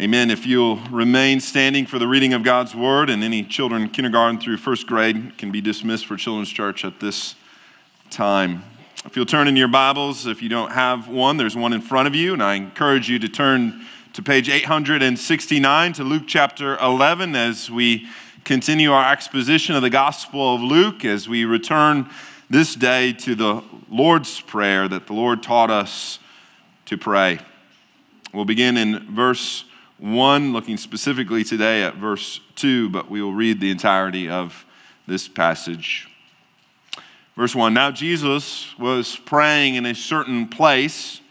Amen. If you'll remain standing for the reading of God's word, and any children kindergarten through first grade can be dismissed for Children's Church at this time. If you'll turn in your Bibles, if you don't have one, there's one in front of you, and I encourage you to turn to page 869 to Luke chapter 11 as we continue our exposition of the Gospel of Luke, as we return this day to the Lord's Prayer that the Lord taught us to pray. We'll begin in verse 1, looking specifically today at verse 2, but we will read the entirety of this passage. Verse 1 Now Jesus was praying in a certain place.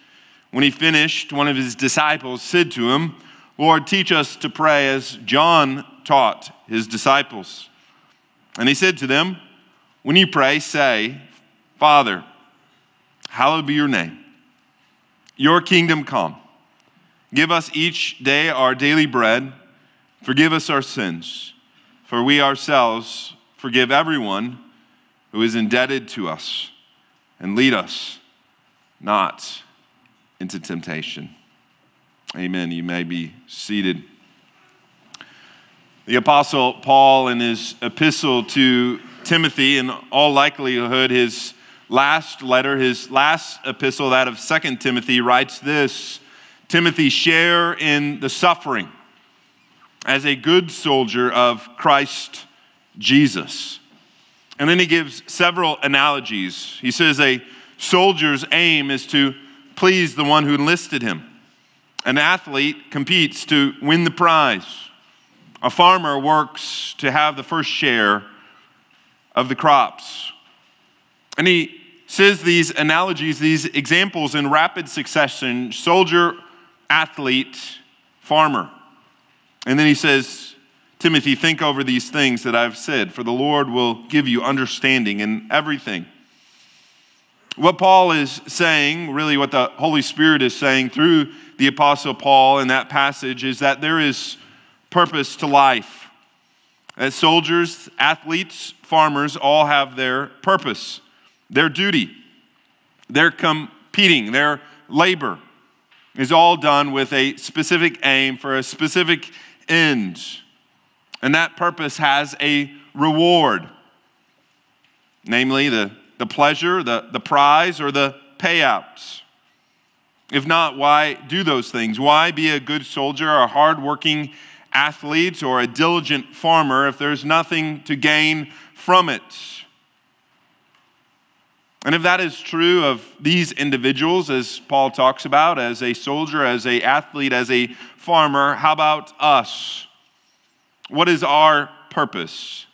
When he finished, one of his disciples said to him, Lord, teach us to pray as John taught his disciples. And he said to them, When you pray, say, Father, hallowed be your name. Your kingdom come. Give us each day our daily bread. Forgive us our sins, for we ourselves forgive everyone who is indebted to us. And lead us not into temptation. Amen. You may be seated. The Apostle Paul, in his epistle to Timothy, in all likelihood, his last letter, his last epistle, that of Second Timothy, writes this Timothy, share in the suffering as a good soldier of Christ Jesus. And then he gives several analogies. He says a soldier's aim is to please the one who enlisted him. An athlete competes to win the prize. A farmer works to have the first share of the crops. And he says these analogies, these examples in rapid succession soldier athlete, farmer. And then he says, Timothy, think over these things that I've said, for the Lord will give you understanding in everything. What Paul is saying, really what the Holy Spirit is saying through the Apostle Paul in that passage, is that there is purpose to life. As soldiers, athletes, farmers all have their purpose, their duty, their competing, their labor is all done with a specific aim for a specific end. And that purpose has a reward, namely the, the pleasure, the, the prize, or the payouts. If not, why do those things? Why be a good soldier, a hardworking athlete, or a diligent farmer if there's nothing to gain from it? And if that is true of these individuals, as Paul talks about, as a soldier, as a athlete, as a farmer, how about us? What is our purpose?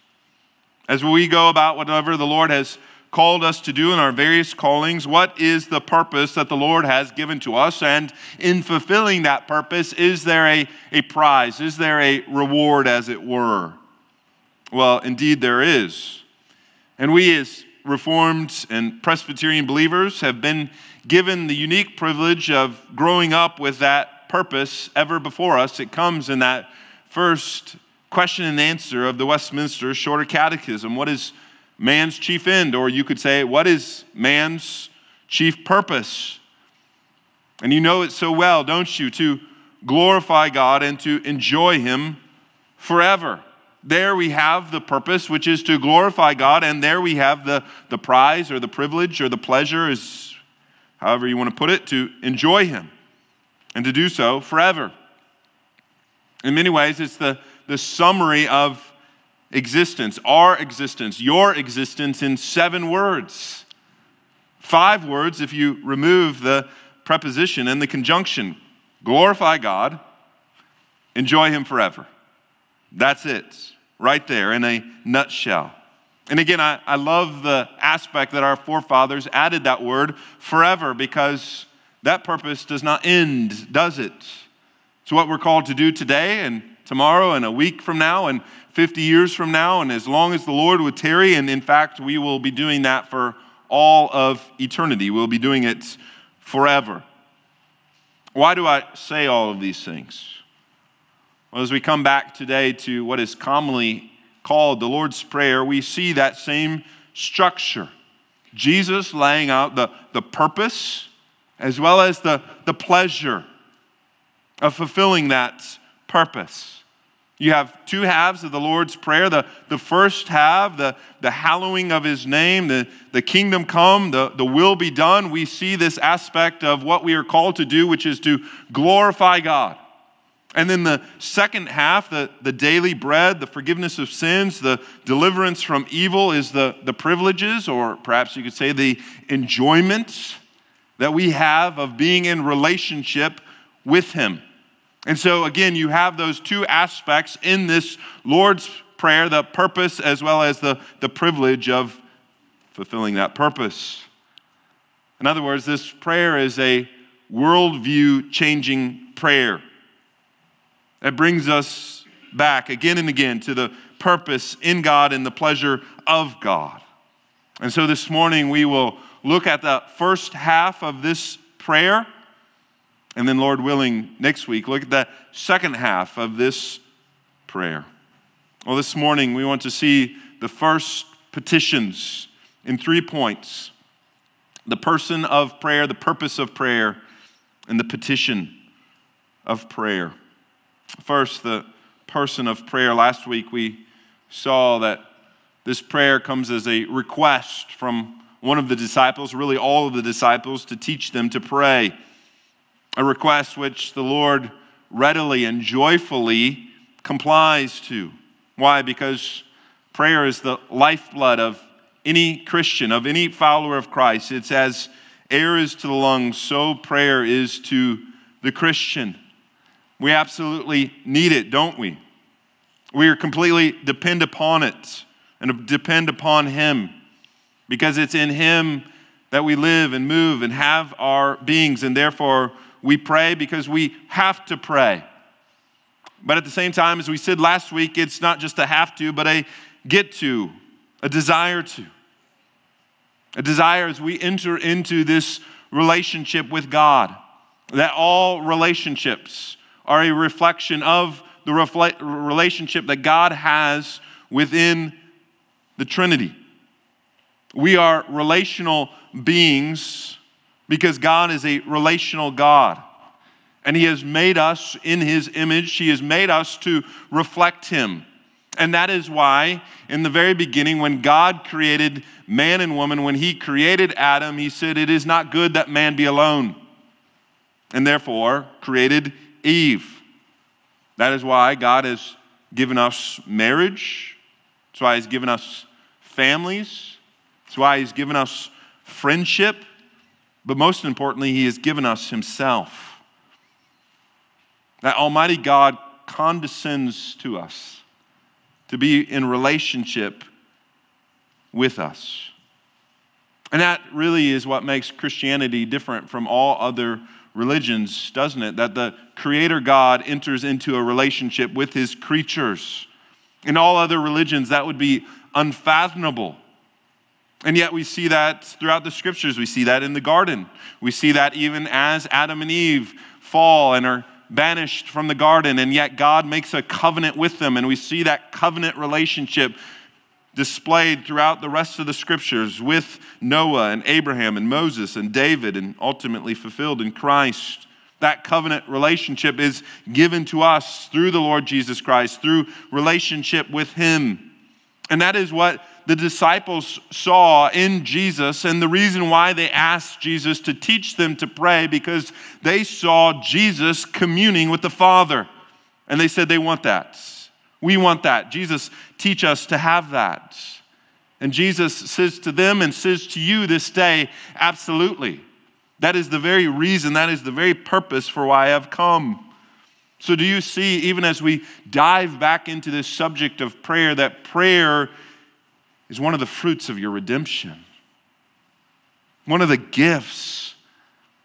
As we go about whatever the Lord has called us to do in our various callings, what is the purpose that the Lord has given to us? And in fulfilling that purpose, is there a, a prize? Is there a reward, as it were? Well, indeed, there is. And we, as Reformed and Presbyterian believers have been given the unique privilege of growing up with that purpose ever before us. It comes in that first question and answer of the Westminster Shorter Catechism. What is man's chief end? Or you could say, what is man's chief purpose? And you know it so well, don't you? To glorify God and to enjoy Him forever. There we have the purpose, which is to glorify God, and there we have the, the prize or the privilege or the pleasure, is however you want to put it, to enjoy Him and to do so forever. In many ways, it's the, the summary of existence, our existence, your existence in seven words. Five words if you remove the preposition and the conjunction glorify God, enjoy Him forever. That's it, right there in a nutshell. And again, I, I love the aspect that our forefathers added that word forever because that purpose does not end, does it? It's what we're called to do today and tomorrow and a week from now and 50 years from now, and as long as the Lord would tarry. And in fact, we will be doing that for all of eternity. We'll be doing it forever. Why do I say all of these things? Well, as we come back today to what is commonly called the Lord's Prayer, we see that same structure. Jesus laying out the, the purpose as well as the, the pleasure of fulfilling that purpose. You have two halves of the Lord's Prayer. The, the first half, the, the hallowing of His name, the, the kingdom come, the, the will be done. We see this aspect of what we are called to do, which is to glorify God. And then the second half, the, the daily bread, the forgiveness of sins, the deliverance from evil, is the, the privileges, or perhaps you could say the enjoyment that we have of being in relationship with Him. And so, again, you have those two aspects in this Lord's Prayer the purpose as well as the, the privilege of fulfilling that purpose. In other words, this prayer is a worldview changing prayer. It brings us back again and again to the purpose in God and the pleasure of God. And so this morning we will look at the first half of this prayer and then, Lord willing, next week, look at the second half of this prayer. Well, this morning, we want to see the first petitions in three points the person of prayer, the purpose of prayer, and the petition of prayer. First, the person of prayer. Last week, we saw that this prayer comes as a request from one of the disciples, really all of the disciples, to teach them to pray a request which the Lord readily and joyfully complies to. Why? Because prayer is the lifeblood of any Christian, of any follower of Christ. It's as air is to the lungs, so prayer is to the Christian. We absolutely need it, don't we? We are completely depend upon it and depend upon Him because it's in Him that we live and move and have our beings, and therefore we pray because we have to pray. But at the same time, as we said last week, it's not just a have to, but a get to, a desire to. A desire as we enter into this relationship with God, that all relationships are a reflection of the refle- relationship that God has within the Trinity. We are relational beings because God is a relational God. And He has made us in His image, He has made us to reflect Him. And that is why, in the very beginning, when God created man and woman, when He created Adam, He said, It is not good that man be alone. And therefore, created Eve. That is why God has given us marriage. That's why He's given us families. That's why He's given us friendship. But most importantly, He has given us Himself. That Almighty God condescends to us to be in relationship with us. And that really is what makes Christianity different from all other religions, doesn't it? That the Creator God enters into a relationship with His creatures. In all other religions, that would be unfathomable. And yet we see that throughout the scriptures. We see that in the garden. We see that even as Adam and Eve fall and are banished from the garden, and yet God makes a covenant with them. And we see that covenant relationship displayed throughout the rest of the scriptures with Noah and Abraham and Moses and David, and ultimately fulfilled in Christ. That covenant relationship is given to us through the Lord Jesus Christ, through relationship with Him. And that is what the disciples saw in Jesus, and the reason why they asked Jesus to teach them to pray because they saw Jesus communing with the Father. And they said they want that. We want that. Jesus, teach us to have that. And Jesus says to them and says to you this day, absolutely. That is the very reason, that is the very purpose for why I have come. So, do you see, even as we dive back into this subject of prayer, that prayer is one of the fruits of your redemption, one of the gifts.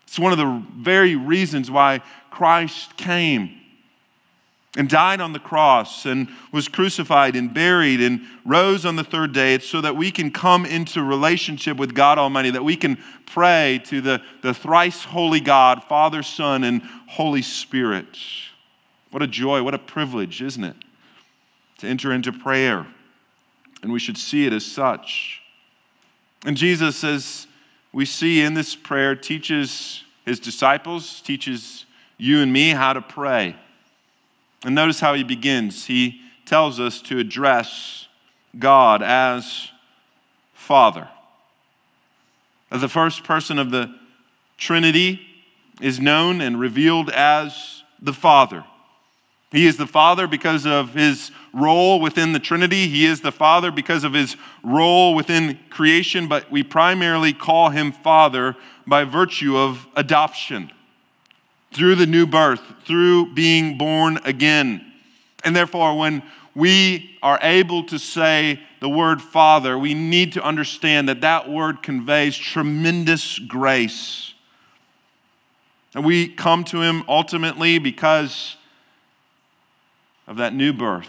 It's one of the very reasons why Christ came and died on the cross and was crucified and buried and rose on the third day. It's so that we can come into relationship with God Almighty, that we can pray to the, the thrice holy God, Father, Son, and Holy Spirit. What a joy, what a privilege, isn't it? To enter into prayer and we should see it as such. And Jesus, as we see in this prayer, teaches his disciples, teaches you and me how to pray. And notice how he begins. He tells us to address God as Father. As the first person of the Trinity is known and revealed as the Father. He is the Father because of his role within the Trinity. He is the Father because of his role within creation, but we primarily call him Father by virtue of adoption, through the new birth, through being born again. And therefore, when we are able to say the word Father, we need to understand that that word conveys tremendous grace. And we come to him ultimately because of that new birth.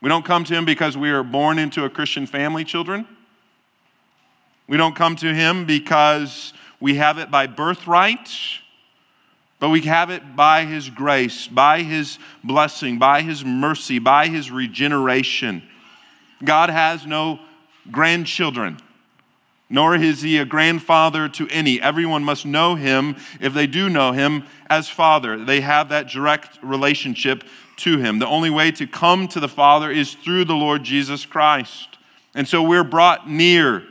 We don't come to Him because we are born into a Christian family, children. We don't come to Him because we have it by birthright, but we have it by His grace, by His blessing, by His mercy, by His regeneration. God has no grandchildren nor is he a grandfather to any. Everyone must know him if they do know him as Father. They have that direct relationship to him. The only way to come to the Father is through the Lord Jesus Christ. And so we're brought near.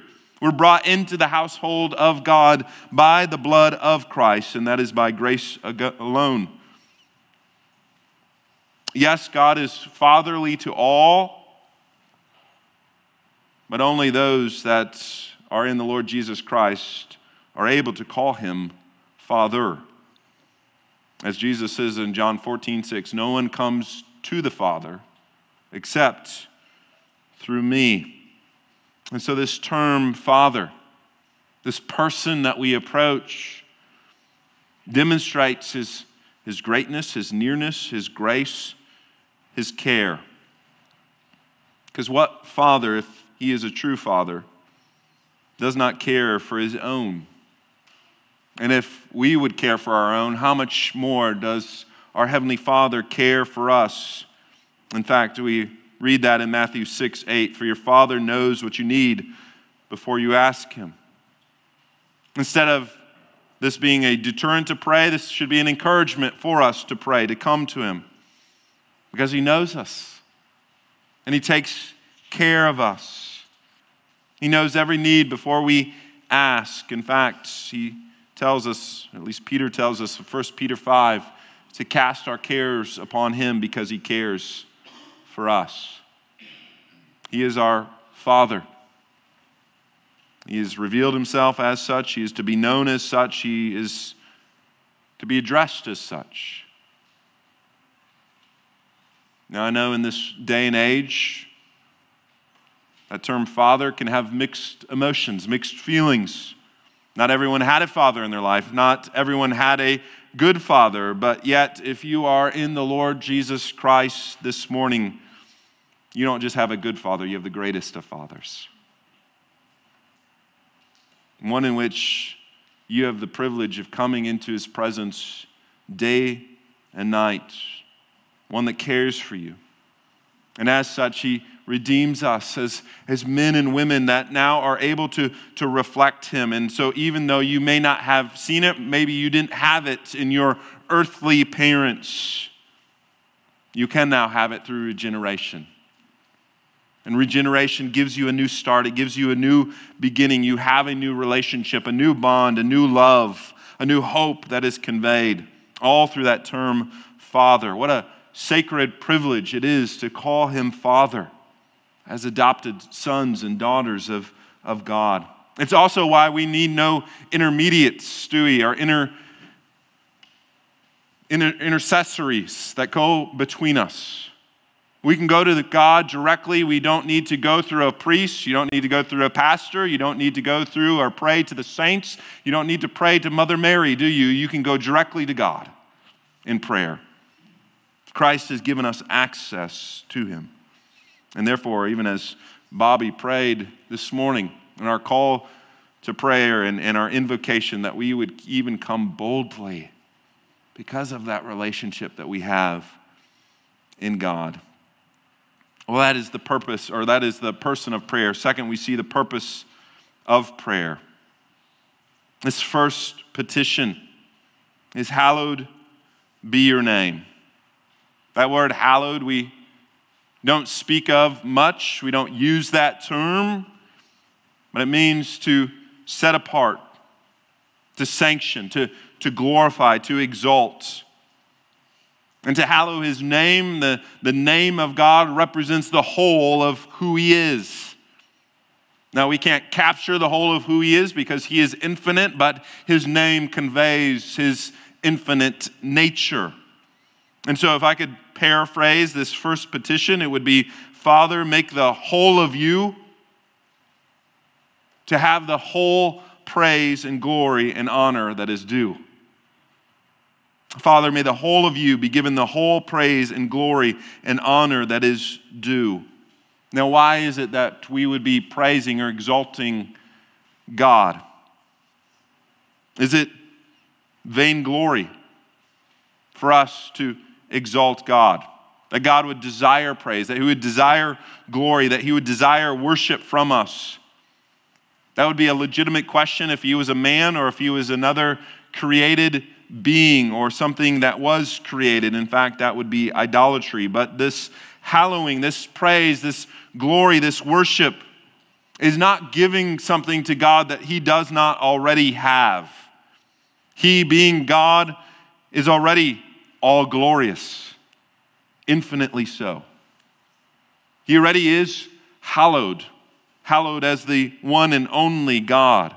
We're brought into the household of God by the blood of Christ, and that is by grace alone. Yes, God is fatherly to all, but only those that are in the Lord Jesus Christ are able to call him Father. As Jesus says in John 14, 6, no one comes to the Father except through me. And so, this term, Father, this person that we approach, demonstrates his, his greatness, his nearness, his grace, his care. Because what father, if he is a true father, does not care for his own. And if we would care for our own, how much more does our Heavenly Father care for us? In fact, we read that in Matthew 6 8 For your Father knows what you need before you ask Him. Instead of this being a deterrent to pray, this should be an encouragement for us to pray, to come to Him, because He knows us and He takes care of us. He knows every need before we ask. In fact, he tells us, at least Peter tells us, 1 Peter 5, to cast our cares upon him because he cares for us. He is our Father. He has revealed himself as such. He is to be known as such. He is to be addressed as such. Now, I know in this day and age, that term father can have mixed emotions, mixed feelings. Not everyone had a father in their life, not everyone had a good father, but yet, if you are in the Lord Jesus Christ this morning, you don't just have a good father, you have the greatest of fathers. One in which you have the privilege of coming into his presence day and night, one that cares for you. And as such, he redeems us as, as men and women that now are able to, to reflect Him. And so, even though you may not have seen it, maybe you didn't have it in your earthly parents, you can now have it through regeneration. And regeneration gives you a new start, it gives you a new beginning. You have a new relationship, a new bond, a new love, a new hope that is conveyed, all through that term, Father. What a sacred privilege it is to call him Father as adopted sons and daughters of, of God. It's also why we need no intermediates, Stewie, or inter, intercessories that go between us. We can go to God directly. We don't need to go through a priest. You don't need to go through a pastor. You don't need to go through or pray to the saints. You don't need to pray to Mother Mary, do you? You can go directly to God in prayer. Christ has given us access to Him. And therefore, even as Bobby prayed this morning in our call to prayer and, and our invocation, that we would even come boldly because of that relationship that we have in God. Well, that is the purpose, or that is the person of prayer. Second, we see the purpose of prayer. This first petition is Hallowed be your name. That word hallowed, we don't speak of much, we don't use that term, but it means to set apart, to sanction, to, to glorify, to exalt. And to hallow his name, the, the name of God represents the whole of who he is. Now, we can't capture the whole of who he is because he is infinite, but his name conveys his infinite nature. And so, if I could paraphrase this first petition, it would be Father, make the whole of you to have the whole praise and glory and honor that is due. Father, may the whole of you be given the whole praise and glory and honor that is due. Now, why is it that we would be praising or exalting God? Is it vainglory for us to exalt God? That God would desire praise, that He would desire glory, that He would desire worship from us? That would be a legitimate question if He was a man or if He was another created being or something that was created. In fact, that would be idolatry. But this hallowing, this praise, this glory, this worship is not giving something to God that He does not already have. He, being God, is already all glorious, infinitely so. He already is hallowed, hallowed as the one and only God.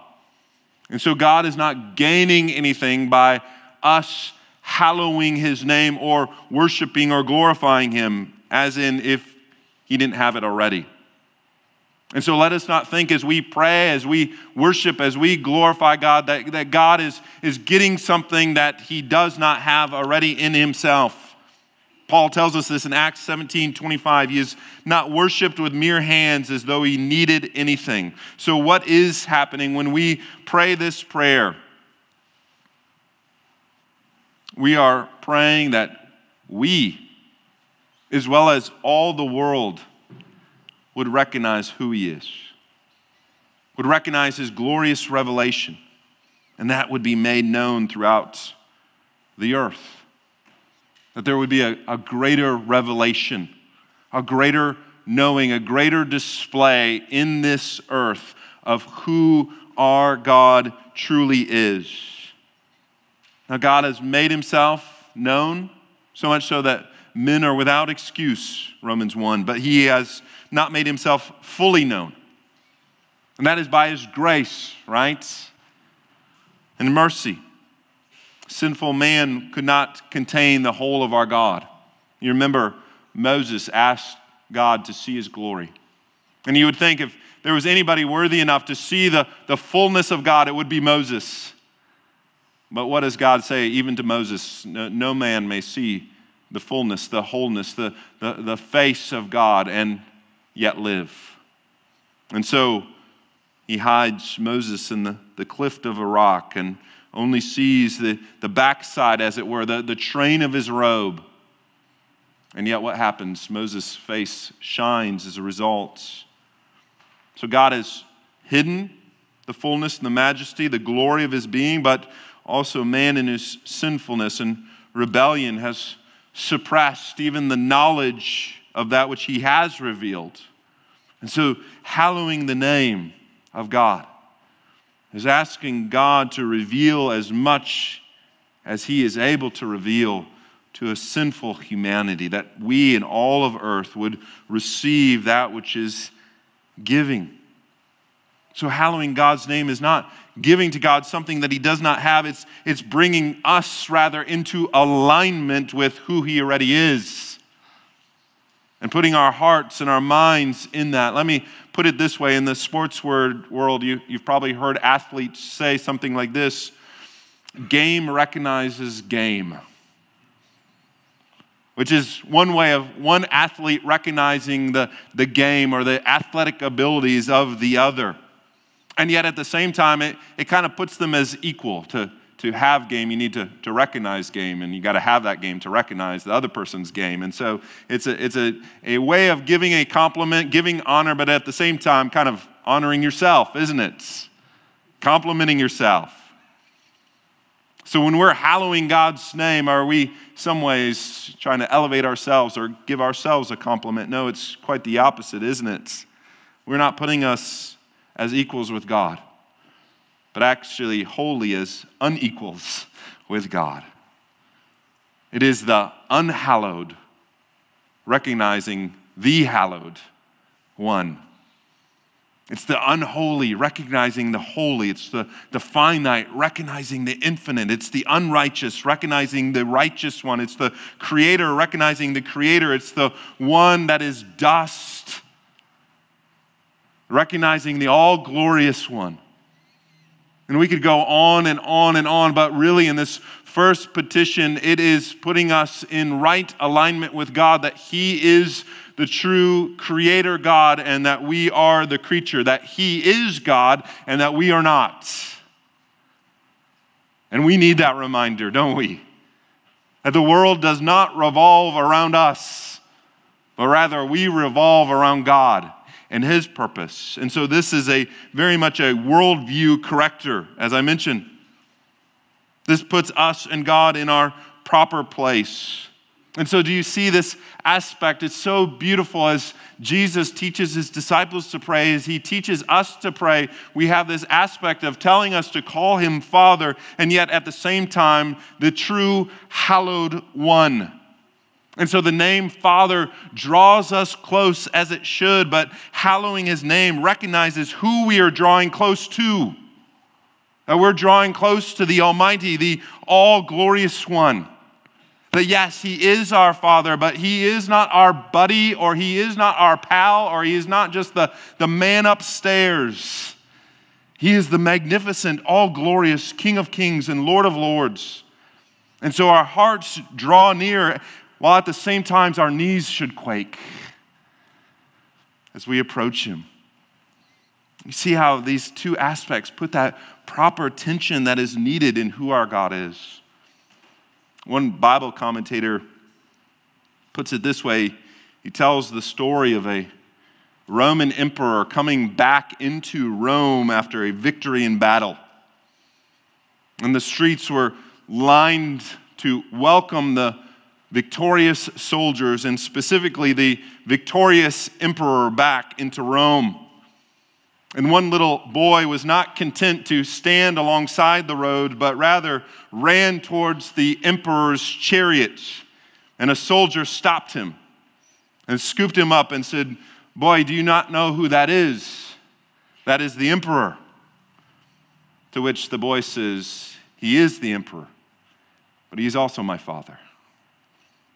And so God is not gaining anything by us hallowing his name or worshiping or glorifying him, as in if he didn't have it already. And so let us not think as we pray, as we worship, as we glorify God, that, that God is, is getting something that he does not have already in himself. Paul tells us this in Acts 17 25. He is not worshiped with mere hands as though he needed anything. So, what is happening when we pray this prayer? We are praying that we, as well as all the world, would recognize who He is, would recognize His glorious revelation, and that would be made known throughout the earth. That there would be a, a greater revelation, a greater knowing, a greater display in this earth of who our God truly is. Now, God has made himself known, so much so that men are without excuse, Romans 1, but he has not made himself fully known. And that is by his grace, right? And mercy. Sinful man could not contain the whole of our God. You remember Moses asked God to see his glory. And you would think if there was anybody worthy enough to see the, the fullness of God, it would be Moses. But what does God say? Even to Moses, no, no man may see the fullness, the wholeness, the, the, the face of God and yet live. And so he hides Moses in the, the cliff of a rock and only sees the, the backside, as it were, the, the train of his robe. And yet, what happens? Moses' face shines as a result. So, God has hidden the fullness and the majesty, the glory of his being, but also man in his sinfulness and rebellion has suppressed even the knowledge of that which he has revealed. And so, hallowing the name of God is asking God to reveal as much as he is able to reveal to a sinful humanity, that we and all of earth would receive that which is giving. So, hallowing God's name is not giving to God something that He does not have, it's, it's bringing us rather into alignment with who He already is and putting our hearts and our minds in that. Let me put it this way in the sports word world, you, you've probably heard athletes say something like this game recognizes game. Which is one way of one athlete recognizing the, the game or the athletic abilities of the other. And yet at the same time, it, it kind of puts them as equal. To, to have game, you need to, to recognize game, and you got to have that game to recognize the other person's game. And so it's, a, it's a, a way of giving a compliment, giving honor, but at the same time, kind of honoring yourself, isn't it? Complimenting yourself. So when we're hallowing God's name, are we some ways trying to elevate ourselves or give ourselves a compliment? No, it's quite the opposite, isn't it? We're not putting us as equals with God, but actually holy as unequals with God. It is the unhallowed recognizing the hallowed one it's the unholy recognizing the holy. It's the, the finite recognizing the infinite. It's the unrighteous recognizing the righteous one. It's the creator recognizing the creator. It's the one that is dust recognizing the all glorious one. And we could go on and on and on, but really, in this first petition, it is putting us in right alignment with God that He is the true creator God and that we are the creature, that He is God and that we are not. And we need that reminder, don't we? That the world does not revolve around us, but rather we revolve around God and His purpose. And so this is a very much a worldview corrector, as I mentioned. This puts us and God in our proper place. And so, do you see this aspect? It's so beautiful as Jesus teaches his disciples to pray, as he teaches us to pray. We have this aspect of telling us to call him Father, and yet at the same time, the true hallowed one. And so the name Father draws us close as it should, but hallowing his name recognizes who we are drawing close to. That we're drawing close to the Almighty, the all glorious one. That yes, He is our Father, but He is not our buddy, or He is not our pal, or He is not just the, the man upstairs. He is the magnificent, all glorious King of kings and Lord of lords. And so our hearts draw near, while at the same time our knees should quake as we approach Him. You see how these two aspects put that proper tension that is needed in who our God is. One Bible commentator puts it this way he tells the story of a Roman emperor coming back into Rome after a victory in battle. And the streets were lined to welcome the victorious soldiers and specifically the victorious emperor back into Rome. And one little boy was not content to stand alongside the road, but rather ran towards the emperor's chariot. And a soldier stopped him and scooped him up and said, Boy, do you not know who that is? That is the emperor. To which the boy says, He is the emperor, but he is also my father.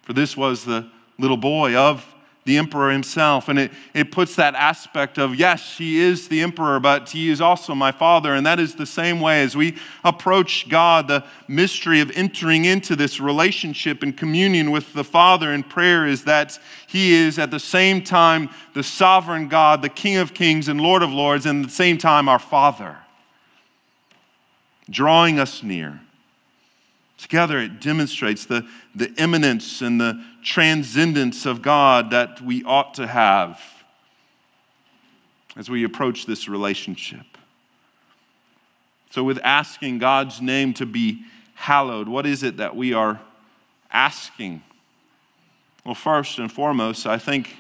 For this was the little boy of the emperor himself. And it, it puts that aspect of, yes, he is the emperor, but he is also my father. And that is the same way as we approach God, the mystery of entering into this relationship and communion with the Father in prayer is that he is at the same time the sovereign God, the King of kings and Lord of lords, and at the same time our Father, drawing us near. Together, it demonstrates the, the immanence and the transcendence of God that we ought to have as we approach this relationship. So, with asking God's name to be hallowed, what is it that we are asking? Well, first and foremost, I think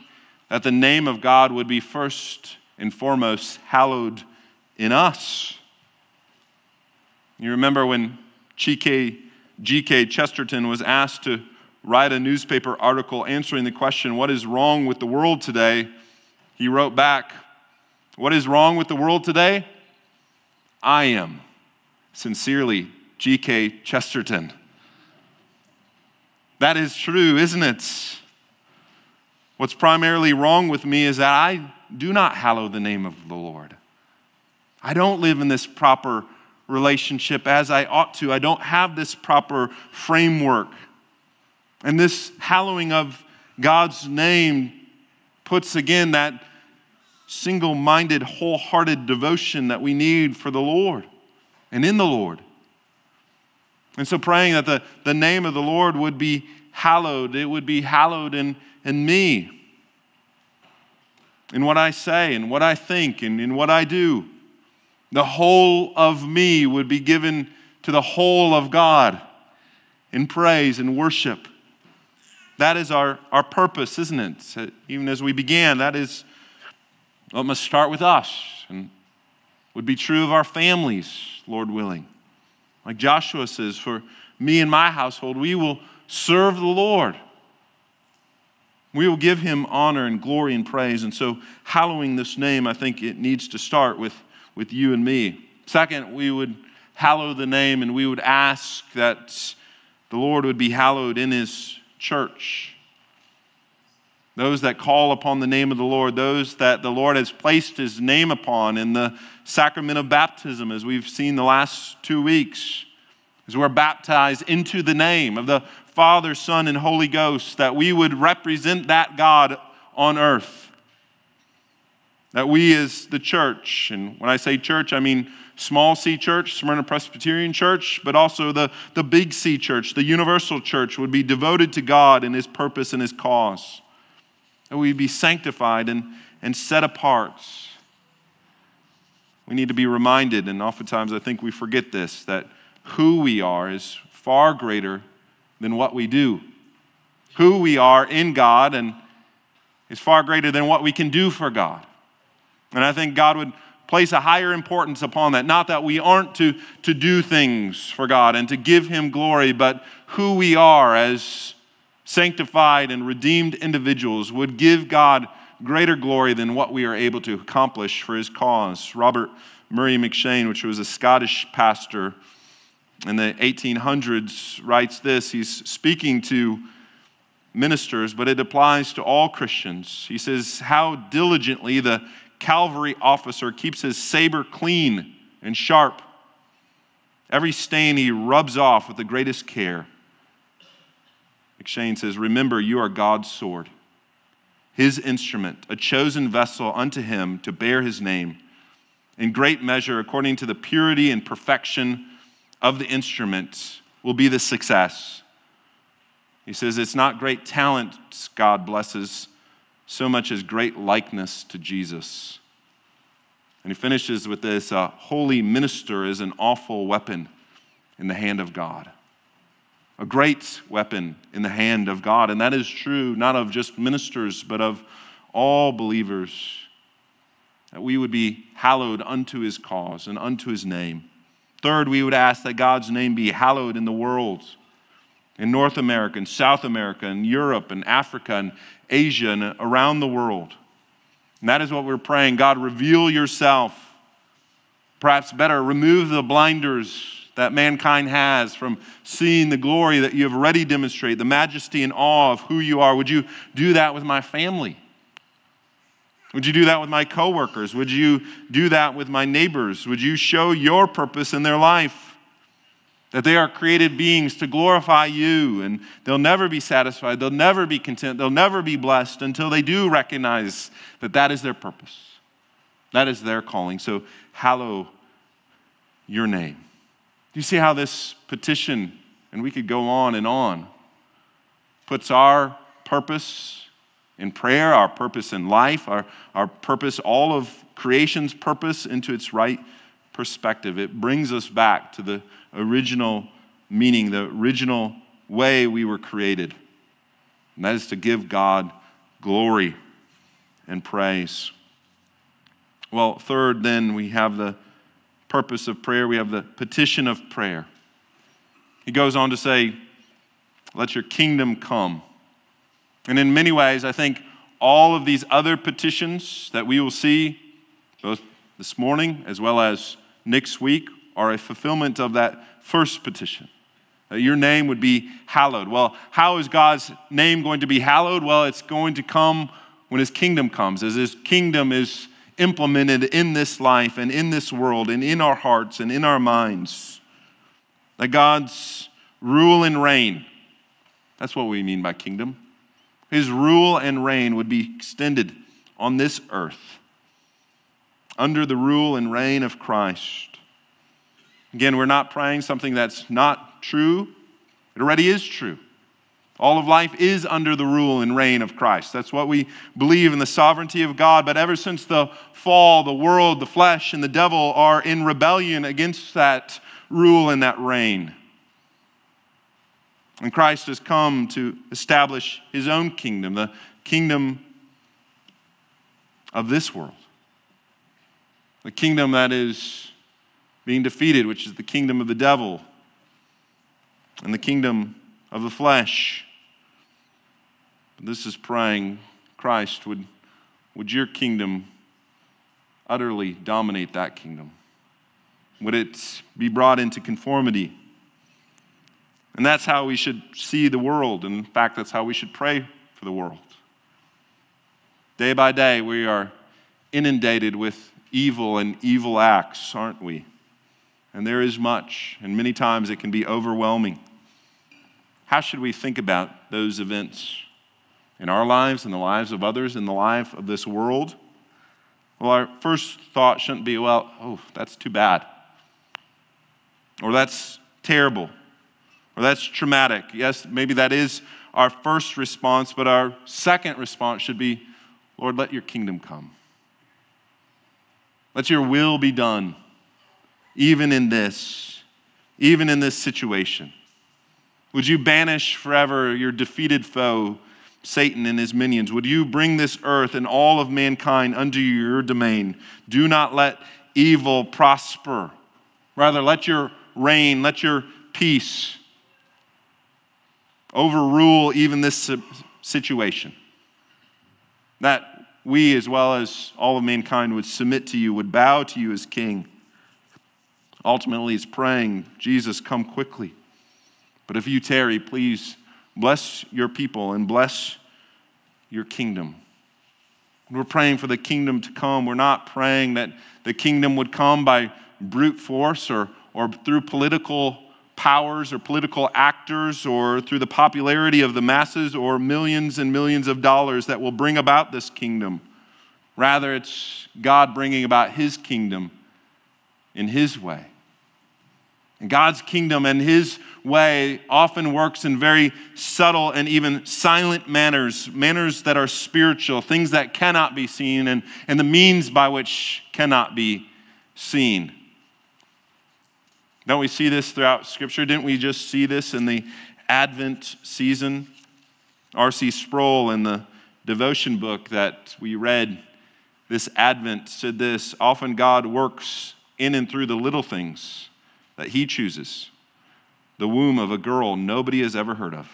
that the name of God would be first and foremost hallowed in us. You remember when Chike G.K. Chesterton was asked to write a newspaper article answering the question, What is wrong with the world today? He wrote back, What is wrong with the world today? I am. Sincerely, G.K. Chesterton. That is true, isn't it? What's primarily wrong with me is that I do not hallow the name of the Lord. I don't live in this proper relationship as I ought to. I don't have this proper framework. And this hallowing of God's name puts again that single minded, wholehearted devotion that we need for the Lord and in the Lord. And so, praying that the, the name of the Lord would be hallowed, it would be hallowed in, in me, in what I say, in what I think, and in what I do the whole of me would be given to the whole of God in praise and worship. That is our, our purpose, isn't it? Even as we began, that is what must start with us and would be true of our families, Lord willing. Like Joshua says, for me and my household, we will serve the Lord. We will give him honor and glory and praise. And so, hallowing this name, I think it needs to start with, with you and me. Second, we would hallow the name and we would ask that the Lord would be hallowed in his church. Those that call upon the name of the Lord, those that the Lord has placed his name upon in the sacrament of baptism, as we've seen the last two weeks, as we're baptized into the name of the Father, Son, and Holy Ghost, that we would represent that God on earth. That we as the church, and when I say church, I mean small c church, Smyrna Presbyterian Church, but also the, the big C church, the universal church, would be devoted to God and His purpose and His cause. That we'd be sanctified and, and set apart. We need to be reminded, and oftentimes I think we forget this, that who we are is far greater than what we do. Who we are in God and is far greater than what we can do for God. And I think God would place a higher importance upon that. Not that we aren't to, to do things for God and to give Him glory, but who we are as sanctified and redeemed individuals would give God greater glory than what we are able to accomplish for His cause. Robert Murray M'Cheyne, which was a Scottish pastor, in the 1800s writes this. He's speaking to ministers, but it applies to all Christians. He says, How diligently the cavalry officer keeps his saber clean and sharp. Every stain he rubs off with the greatest care. M'Cheyne says, Remember, you are God's sword, his instrument, a chosen vessel unto him to bear his name. In great measure, according to the purity and perfection of the instrument will be the success. He says, It's not great talents God blesses so much as great likeness to Jesus. And he finishes with this a holy minister is an awful weapon in the hand of God. A great weapon in the hand of God. And that is true not of just ministers, but of all believers. That we would be hallowed unto his cause and unto his name. Third, we would ask that God's name be hallowed in the world, in North America, and South America, and Europe, and Africa, and Asia, and around the world. And that is what we're praying. God, reveal yourself. Perhaps better, remove the blinders that mankind has from seeing the glory that you have already demonstrated, the majesty and awe of who you are. Would you do that with my family? Would you do that with my coworkers? Would you do that with my neighbors? Would you show your purpose in their life? That they are created beings to glorify you and they'll never be satisfied, they'll never be content, they'll never be blessed until they do recognize that that is their purpose. That is their calling. So, hallow your name. Do you see how this petition, and we could go on and on, puts our purpose in prayer, our purpose in life, our, our purpose, all of creation's purpose into its right perspective. It brings us back to the original meaning, the original way we were created. And that is to give God glory and praise. Well, third, then, we have the purpose of prayer, we have the petition of prayer. He goes on to say, Let your kingdom come. And in many ways, I think all of these other petitions that we will see, both this morning as well as next week, are a fulfillment of that first petition. That your name would be hallowed. Well, how is God's name going to be hallowed? Well, it's going to come when his kingdom comes, as his kingdom is implemented in this life and in this world and in our hearts and in our minds. That God's rule and reign, that's what we mean by kingdom his rule and reign would be extended on this earth under the rule and reign of Christ. Again, we're not praying something that's not true, it already is true. All of life is under the rule and reign of Christ. That's what we believe in the sovereignty of God. But ever since the fall, the world, the flesh, and the devil are in rebellion against that rule and that reign. And Christ has come to establish his own kingdom, the kingdom of this world. The kingdom that is being defeated, which is the kingdom of the devil and the kingdom of the flesh. This is praying, Christ, would, would your kingdom utterly dominate that kingdom? Would it be brought into conformity? And that's how we should see the world. And in fact, that's how we should pray for the world. Day by day, we are inundated with evil and evil acts, aren't we? And there is much, and many times it can be overwhelming. How should we think about those events in our lives, in the lives of others, in the life of this world? Well, our first thought shouldn't be, well, oh, that's too bad. Or that's terrible. Or that's traumatic. Yes, maybe that is our first response, but our second response should be, Lord, let your kingdom come. Let your will be done, even in this, even in this situation. Would you banish forever your defeated foe, Satan and his minions? Would you bring this earth and all of mankind under your domain? Do not let evil prosper. Rather, let your reign, let your peace overrule even this situation. That we, as well as all of mankind, would submit to you, would bow to you as King. Ultimately, he's praying, Jesus, come quickly. But if you tarry, please bless your people and bless your kingdom. We're praying for the kingdom to come. We're not praying that the kingdom would come by brute force or, or through political powers or political actors or through the popularity of the masses or millions and millions of dollars that will bring about this kingdom. Rather, it's God bringing about his kingdom in his way. And God's kingdom and his way often works in very subtle and even silent manners, manners that are spiritual, things that cannot be seen, and, and the means by which cannot be seen. Don't we see this throughout Scripture? Didn't we just see this in the Advent season? R.C. Sproul, in the devotion book that we read this Advent, said this Often God works in and through the little things that He chooses. The womb of a girl nobody has ever heard of,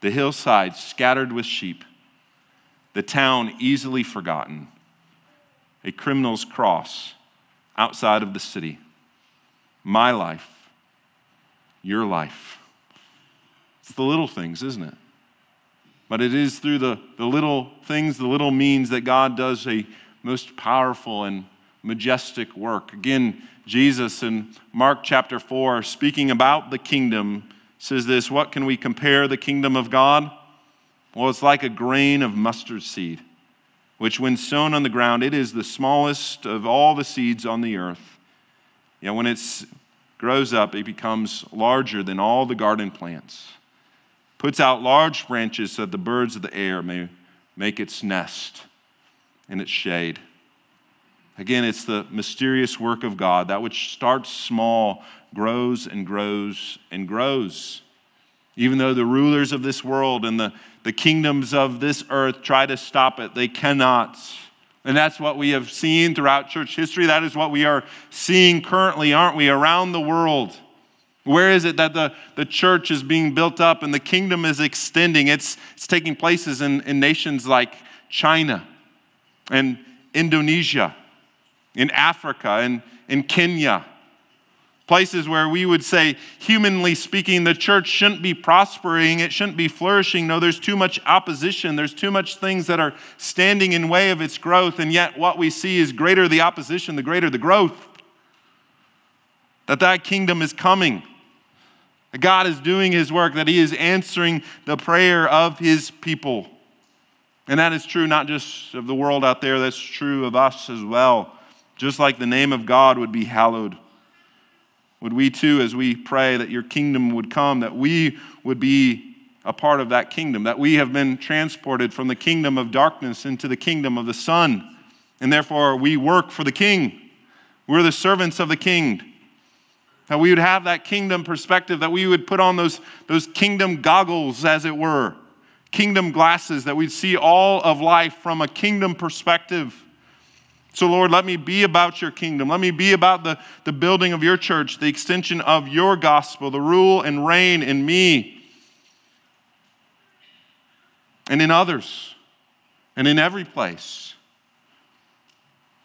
the hillside scattered with sheep, the town easily forgotten, a criminal's cross outside of the city. My life, your life. It's the little things, isn't it? But it is through the, the little things, the little means that God does a most powerful and majestic work. Again, Jesus in Mark chapter 4, speaking about the kingdom, says this What can we compare the kingdom of God? Well, it's like a grain of mustard seed, which, when sown on the ground, it is the smallest of all the seeds on the earth. You know, when it grows up, it becomes larger than all the garden plants, puts out large branches so that the birds of the air may make its nest in its shade. Again, it's the mysterious work of God. That which starts small grows and grows and grows. Even though the rulers of this world and the, the kingdoms of this earth try to stop it, they cannot. And that's what we have seen throughout church history. That is what we are seeing currently, aren't we, around the world? Where is it that the, the church is being built up and the kingdom is extending? It's, it's taking places in, in nations like China and Indonesia, in Africa and in Kenya Places where we would say, humanly speaking, the church shouldn't be prospering, it shouldn't be flourishing. No, there's too much opposition, there's too much things that are standing in way of its growth, and yet what we see is greater the opposition, the greater the growth. That that kingdom is coming. That God is doing his work, that he is answering the prayer of his people. And that is true not just of the world out there, that's true of us as well. Just like the name of God would be hallowed would we too, as we pray that your kingdom would come, that we would be a part of that kingdom, that we have been transported from the kingdom of darkness into the kingdom of the Son, and therefore we work for the King. We're the servants of the King. That we would have that kingdom perspective, that we would put on those, those kingdom goggles, as it were, kingdom glasses, that we'd see all of life from a kingdom perspective. So, Lord, let me be about your kingdom. Let me be about the, the building of your church, the extension of your gospel, the rule and reign in me and in others and in every place.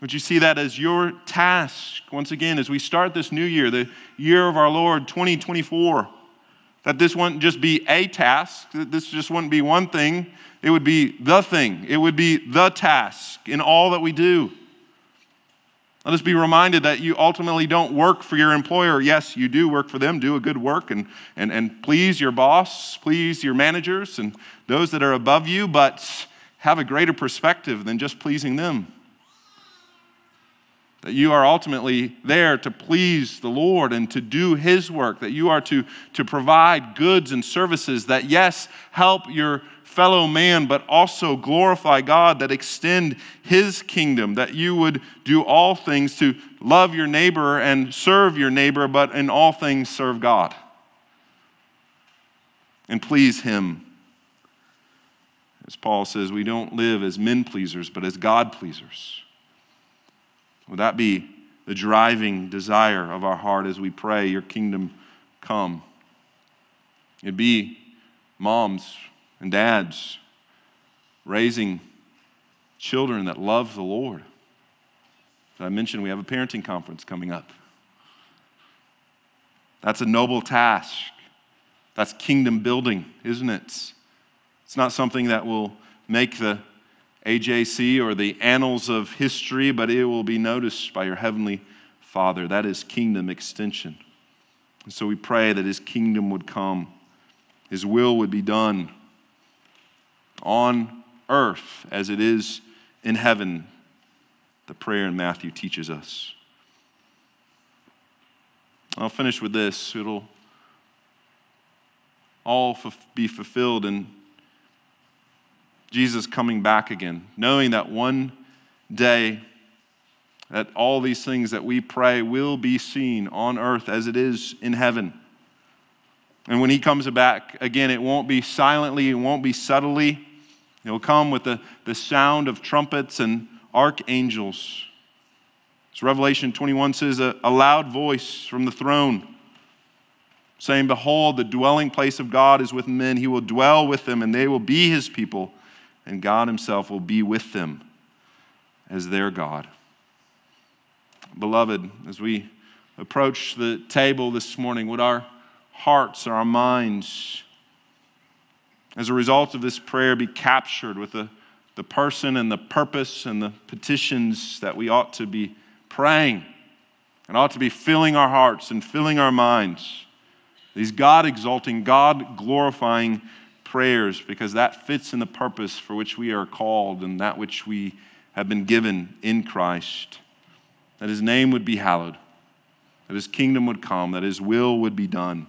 Would you see that as your task once again as we start this new year, the year of our Lord 2024? That this wouldn't just be a task, that this just wouldn't be one thing, it would be the thing, it would be the task in all that we do. Let us be reminded that you ultimately don't work for your employer. Yes, you do work for them, do a good work, and, and, and please your boss, please your managers, and those that are above you, but have a greater perspective than just pleasing them. That you are ultimately there to please the Lord and to do His work, that you are to, to provide goods and services that, yes, help your fellow man, but also glorify God, that extend His kingdom, that you would do all things to love your neighbor and serve your neighbor, but in all things serve God and please Him. As Paul says, we don't live as men pleasers, but as God pleasers. Would that be the driving desire of our heart as we pray, Your kingdom come? It'd be moms and dads raising children that love the Lord. As I mentioned, we have a parenting conference coming up. That's a noble task. That's kingdom building, isn't it? It's not something that will make the AJC or the annals of history, but it will be noticed by your heavenly Father. That is kingdom extension. And so we pray that his kingdom would come, his will would be done on earth as it is in heaven. The prayer in Matthew teaches us. I'll finish with this. It'll all be fulfilled in Jesus coming back again, knowing that one day that all these things that we pray will be seen on earth as it is in heaven. And when he comes back again, it won't be silently, it won't be subtly. He'll come with the, the sound of trumpets and archangels. As Revelation 21 says, a, a loud voice from the throne saying, Behold, the dwelling place of God is with men. He will dwell with them, and they will be his people and God Himself will be with them as their God. Beloved, as we approach the table this morning, would our hearts our minds, as a result of this prayer, be captured with the, the person and the purpose and the petitions that we ought to be praying and ought to be filling our hearts and filling our minds? These God exalting, God glorifying prayers because that fits in the purpose for which we are called and that which we have been given in Christ. That his name would be hallowed, that his kingdom would come, that his will would be done.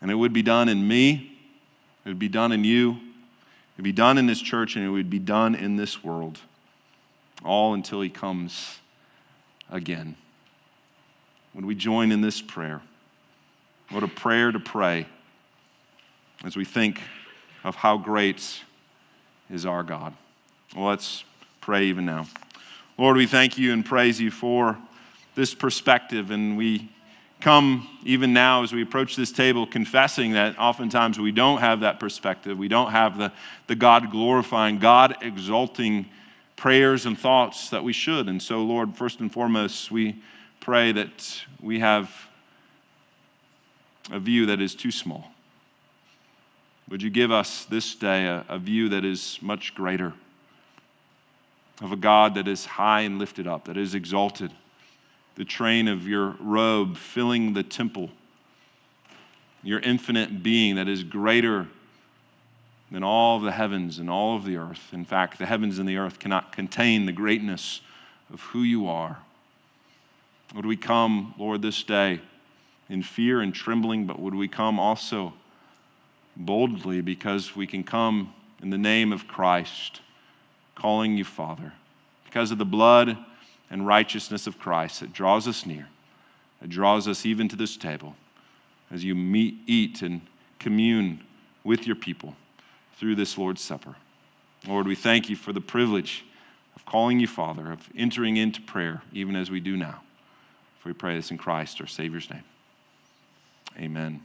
And it would be done in me, it would be done in you, it would be done in this church, and it would be done in this world, all until he comes again. Would we join in this prayer? What a prayer to pray as we think of how great is our God. Well, let's pray even now. Lord, we thank you and praise you for this perspective, and we come even now as we approach this table confessing that oftentimes we don't have that perspective. We don't have the, the God glorifying, God exalting prayers and thoughts that we should. And so, Lord, first and foremost, we pray that we have a view that is too small. Would you give us this day a, a view that is much greater of a God that is high and lifted up, that is exalted, the train of your robe filling the temple, your infinite being that is greater than all of the heavens and all of the earth. In fact, the heavens and the earth cannot contain the greatness of who you are. Would we come, Lord, this day in fear and trembling, but would we come also boldly because we can come in the name of Christ, calling you Father, because of the blood and righteousness of Christ that draws us near, that draws us even to this table as you meet, eat, and commune with your people through this Lord's Supper. Lord, we thank you for the privilege of calling you Father, of entering into prayer, even as we do now. For we pray this in Christ, our Savior's name. Amen.